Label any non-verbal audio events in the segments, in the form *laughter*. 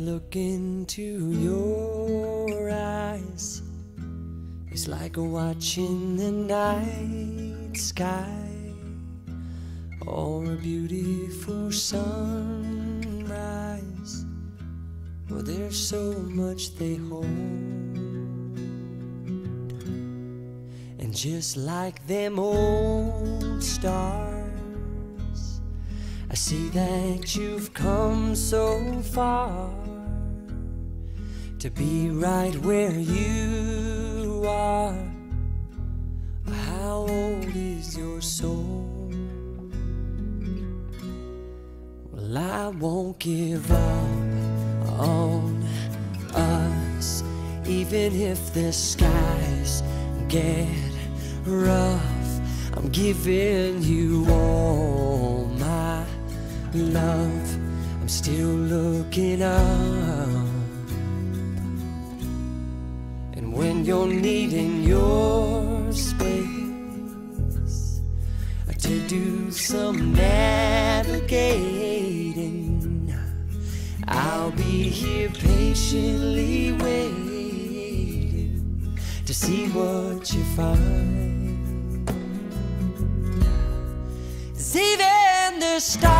look into your eyes, it's like watching the night sky or a beautiful sunrise. Well, there's so much they hold. And just like them old stars, I see that you've come so far to be right where you are. How old is your soul? Well, I won't give up on us, even if the skies get rough. I'm giving you all love. I'm still looking up. And when you're needing your space to do some navigating, I'll be here patiently waiting to see what you find. even the stars,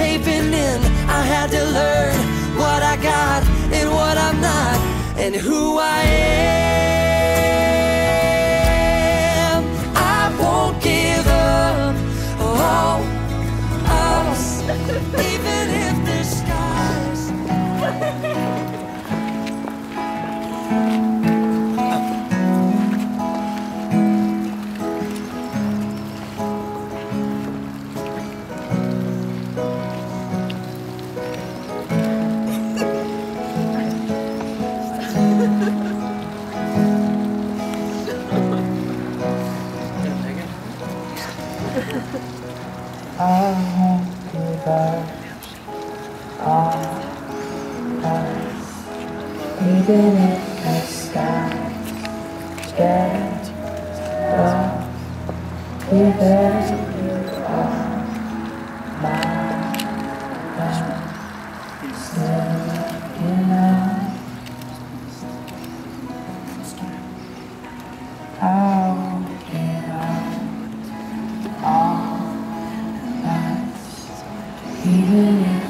caving in. I had to learn what I got and what I'm not, and who I am. On us, even if the sky gets rough. Even you are my love, still you know. I won't give up on us, even if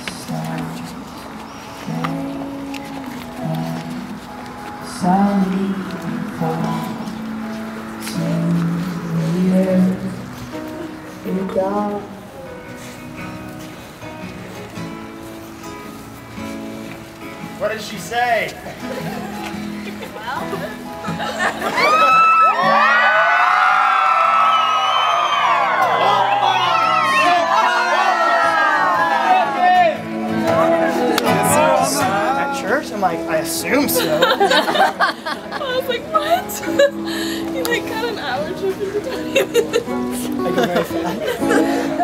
What did she say? *laughs* At *laughs* assume so. *laughs* I was like, what? *laughs* you like got an hour trip to 20 minutes. I go very fast.